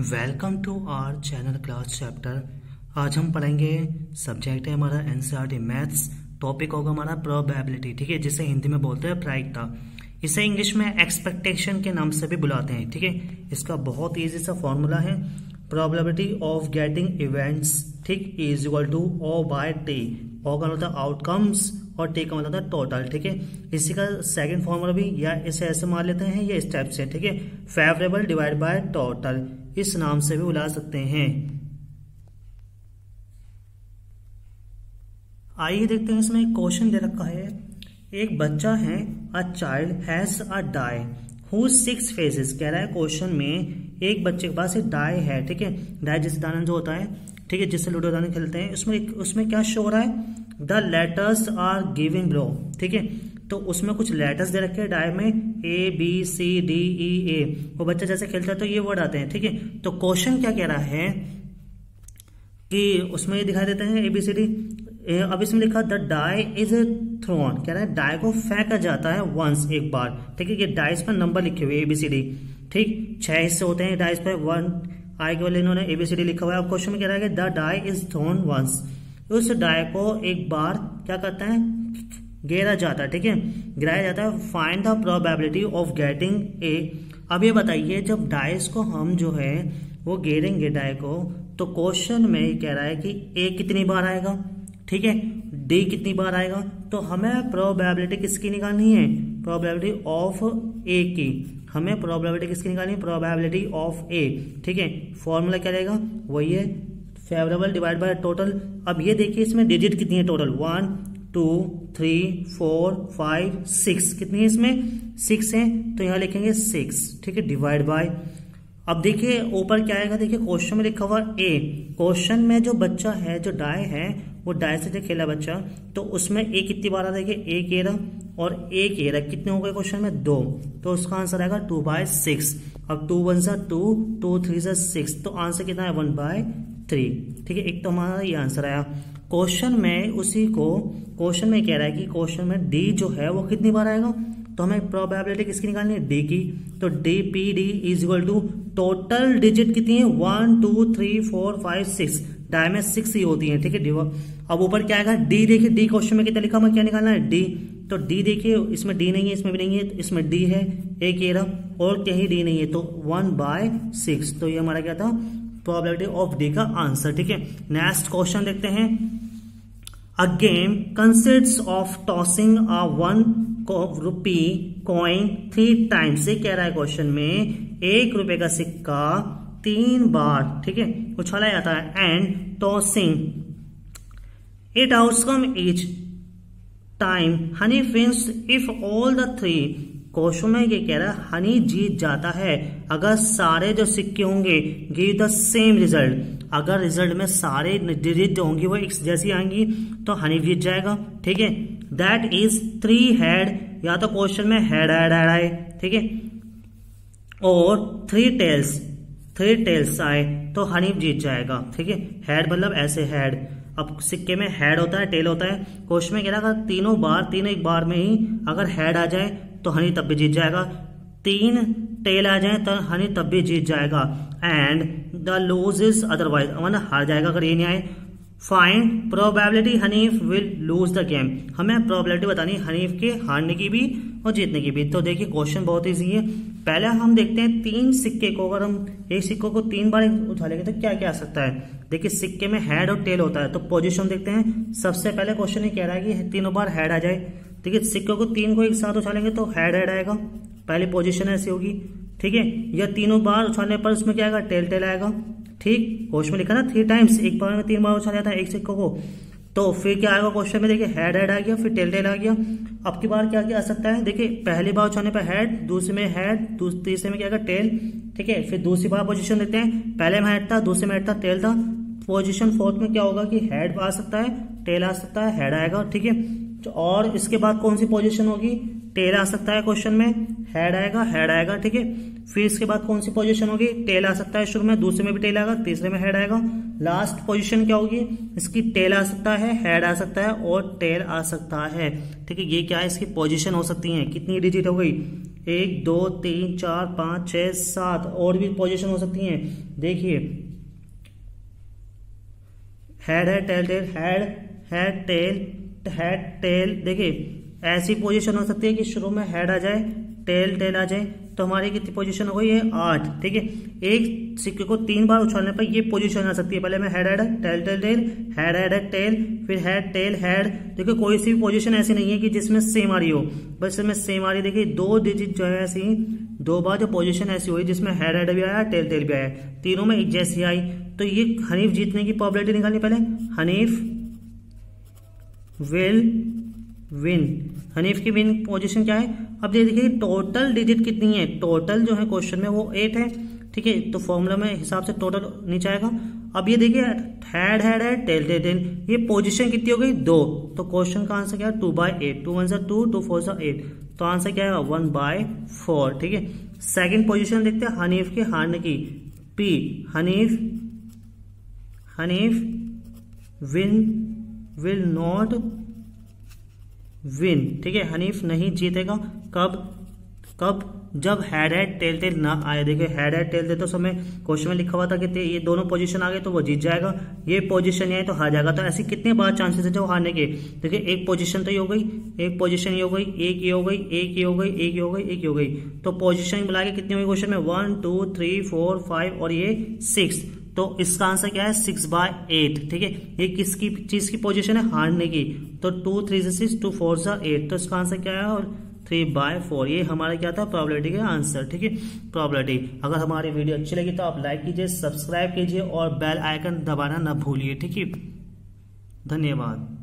Welcome to our channel class chapter आज हम पढ़ेंगे सब्जेक्ट है हमारा एनसीईआरटी मैथ्स टॉपिक होगा हमारा प्रोबेबिलिटी ठीक है? जिसे हिंदी में बोलते हैं प्रायिकता। इसे इंग्लिश में एक्सपेक्टेशन के नाम से भी बुलाते हैं, ठीक है? इसका बहुत ईजी सा फॉर्मूला है। प्रोबेबिलिटी ऑफ़ गेटिंग इवेंट्स ठीक? Is equal to O by T O का मतलब आउटकम्स और टी का मतलब होता है टोटल ठीक है? इसी का सेकंड फॉर्मूला भी या इसे ऐसे मान लेते हैं, या स्टेप से ठीक है? फेवरेबल डिवाइड बाय टोटल इस नाम से भी बुला सकते हैं। आइए देखते हैं इसमें एक क्वेश्चन दे रखा है। एक बच्चा है a child has a die who six faces कह रहा है क्वेश्चन में, एक बच्चे के पास एक डाई है, ठीक है? डाई जिस दाना जो होता है ठीक है, जिससे लूडो दाना खेलते हैं। उसमें उसमें क्या शो हो रहा है? The letters are giving below ठीक है तो उसमें कुछ लेटर्स दे रखे हैं डाय में। A B C D E ए वो बच्चा जैसे खेलता है तो ये वर्ड आते हैं, ठीक है? थीके? तो क्वेश्चन क्या कह रहा है कि उसमें ये दिखाई देते हैं ए बी सी डी अब इसमें लिखा द डाई इज़ थ्रोन कह रहा है डाई को फेंका जाता है वंस एक बार। ठीक है, ये डाइस पर नंबर लिखे हुए ए बी सी डी ठीक, छह हिस्से होते हैं डाइस पर वन आई के वाले इन्होंने एबीसीडी लिखा हुआ है। अब क्वेश्चन में कह रहा है कि the die is thrown once उस डाई को एक बार क्या करता है? गेरा जाता है, ठीक है? गिराया जाता है। Find the probability of getting a अब ये बताइए, जब डाइस को हम जो है, वो गेरेंगे डाई को तो क्वेश्चन में कह रहा है कि ए कितनी बार आएगा? ठीक है? डी कितनी बार आएगा? तो हमें प्रोबेबिलिटी किसकी निकालनी है? प्रोबेबिलिटी ऑफ़ ए की। हमें प्रोबेबिलिटी किसकी निकालनी है? प्रोबेबिलिटी ऑफ़ ए ठीक है? फॉर्मूला क्या रहेगा? वही है फेवरेबल डिवाइड बाय टोटल अब ये देखिए इसमें डिजिट कितनी है total one two three four five six कितनी है इसमें? सिक्स है तो यहाँ लिखेंगे सिक्स ठीक है? डिवाइड बाय अब देखिए, ऊपर क्या आएगा? देखिए क्वेश्चन में लिखा हुआ ए क्वेश्चन में जो बच्चा है, जो डाय है, वो डाय से जो खेला बच्चा तो उसमें ए कितनी बार आ देखिए एक एरा और एक एरा कितने हो गए क्वेश्चन में? दो। तो उसका आंसर आएगा टू बाय सिक्स अब टू वन सा टू टू थ्री सा सिक्स तो आंसर कितना है? वन बाय थ्री ठीक है, एक तो हमारा ये आंसर आया। क्वेश्चन में उसी को क्वेश्चन में कह रहा है कि क्वेश्चन में डी जो है, वो कितनी बार आएगा? तो हमें प्रोबेबिलिटी किसकी निकालनी है? डी की। तो D P D is equal to total digit कितनी है? One two three four five six die में सिक्स ही होती है, ठीक है अब ऊपर क्या आएगा? डी देखिए डी क्वेश्चन में कितना लिखा हमें क्या निकालना है? डी तो डी देखिए, इसमें डी नहीं है, इसमें भी नहीं है तो इसमें डी है, एक ये रहा, और कहीं डी नहीं है तो वन बाय सिक्स तो ये हमारा क्या था? प्रोबेबिलिटी ऑफ़ डी का आंसर ठीक है? नेक्स्ट क्वेश्चन देखते हैं. A game consist of tossing a one rupee coin three times ये कह रहा है क्वेश्चन में, एक रुपए का सिक्का तीन बार, ठीक है? उछाला जाता है. And tossing it outcome each time Hanif wins if all the three question में ये कह रहा है हनी जीत जाता है। अगर सारे जो सिक्के होंगे गिव द सेम रिज़ल्ट अगर रिज़ल्ट में सारे डिजिट जो होंगी, वो एक जैसी आएँगी तो हनी जीत जाएगा। ठीक है? दैट इज़ थ्री हेड या तो क्वेश्चन में हेड हेड हेड आए ठीक है? और थ्री टेल्स थ्री टेल्स आए तो हनी जीत जाएगा। ठीक है? हेड मतलब ऐसे हेड अब सिक्के में हेड होता है टेल होता है। क्वेश्चन में कह रहा अगर तीनों बार, तीनों एक बार में ही अगर हेड आ जाए तो हनी तब भी जीत जाएगा। तीन टेल आ जाए तो हनी तब भी जीत जाएगा। And the lose is otherwise मतलब हार जाएगा अगर ये नहीं आए। Find probability Hanif will lose the game हमें प्रोबेबिलिटी बतानी हनीफ के हारने की भी और जीतने की भी। तो देखिए क्वेश्चन बहुत ईजी है। पहले हम देखते हैं तीन सिक्के को। अगर हम एक सिक्के को तीन बार उठा लेंगे तो क्या क्या आ सकता है? देखिए, सिक्के में हेड और टेल होता है। तो पोजीशन देखते हैं। सबसे पहले क्वेश्चन ये कह रहा है कि तीनों बार हेड आ जाए। देखिए, सिक्के को तीन को एक साथ उछालेंगे तो हेड हेड आएगा। पहली पोजीशन ऐसी होगी। ठीक है? या तीनों बार उछालने पर उसमें क्या आएगा? टेल टेल आएगा। ठीक? क्वेश्चन में लिखा था थ्री टाइम्स एक बार में तीन बार उछाल जाता है, एक सिक्कों को। तो फिर क्या आएगा क्वेश्चन में? देखिए हेड हेड आ गया, फिर टेल टेल आ गया। अब की बार क्या क्या आ सकता है? देखिए, पहली बार उछालने पर हेड दूसरे में हेड तीसरे में क्या टेल ठीक है, फिर दूसरी बार पोजिशन देते हैं। पहले में हेड था, दूसरे में हेड था टेल था। पोजिशन फोर्थ में क्या होगा कि हेड आ सकता है टेल आ सकता है हेड आएगा, ठीक है? तो और इसके बाद कौन सी पोजिशन होगी? टेल आ सकता है क्वेश्चन में हेड आएगा हेड आएगा, ठीक है? फिर इसके बाद कौन सी पोजीशन होगी? टेल आ सकता है शुरू में, दूसरे में भी टेल आएगा, तीसरे में हेड आएगा। लास्ट पोजीशन क्या होगी? इसकी टेल आ सकता है हेड आ सकता है और टेल आ सकता है। ठीक है, ये क्या है? इसकी पोजीशन हो सकती है। कितनी डिजिट हो गई? एक, दो, तीन, चार, पाँच छः सात, और भी पोजीशन हो सकती हैं। देखिए। हेड है tail tail head head tail head tail देखिए, ऐसी पोजीशन हो सकती है कि शुरू में हेड आ जाए टेल टेल आ जाए तो हमारी कितनी पोजीशन हो गई है? आठ। ठीक है? एक सिक्के को तीन बार उछालने पर ये पोजीशन आ सकती है। पहले मैं head head tail tail tail head head tail फिर हेड टेल हेड देखिए कोई सी भी पोजीशन ऐसी नहीं है कि जिसमें सेम आ रही हो। बस इसमें सेम आ रही देखिए, दो डिजिट जो है ऐसी, दो बार जो पोजीशन ऐसी हुई जिसमें हेड हेड भी आया टेल टेल भी आया। तीनों में एक जैसी आई। तो ये हनीफ जीतने की प्रॉबिलिटी निकालनी पहले। हनीफ विल विन हनीफ की विन पोजिशन क्या है? अब ये देखिए टोटल डिजिट कितनी है? टोटल जो है क्वेश्चन में वो एट है, ठीक है? तो फॉर्मूला में हिसाब से टोटल नीचे आएगा। अब ये देखिए हैड हैड है टेल टेल टेल ये पोजीशन कितनी हो गई? दो। तो क्वेश्चन का आंसर क्या है? Two by eight two one सा टू टू फोर सा एट तो आंसर क्या है वन बाय फोर ठीक है? सेकेंड पोजिशन देखते हैं, हनीफ के हारने की। P Hanif Hanif win will not win ठीक है? हनीफ नहीं जीतेगा। कब? कब? जब हेड हेड टेल टेल ना आए। देखिए हेड हेड टेल टेल तो समय क्वेश्चन में लिखा हुआ था कि ये दोनों पोजीशन आ गए तो वो जीत जाएगा। ये पोजीशन नहीं आए तो हार जाएगा। तो ऐसी कितने बार चांसेस है जो हारने के? देखिए, एक पोजीशन तो ये हो गई, एक पोजीशन ये हो गई, एक ये हो गई, एक ये हो गई, एक ये हो गई, एक ये हो गई। तो पोजिशन मिला के कितनी हुई क्वेश्चन में? One two three four five और ये सिक्स तो इसका आंसर क्या है? सिक्स बाय एट ठीक है? ये किसकी चीज़ की पोजीशन है? हारने की। तो टू थ्री से सिक्स टू फोर सा एट तो इसका आंसर क्या है? और थ्री बाय फोर ये हमारा क्या था? प्रॉब्लिटी का आंसर, ठीक है? प्रॉब्लिटी अगर हमारी वीडियो अच्छी लगी तो आप लाइक कीजिए सब्सक्राइब कीजिए और बेल आइकन दबाना ना भूलिए, ठीक है? धन्यवाद।